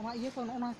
Mak iya kau nak.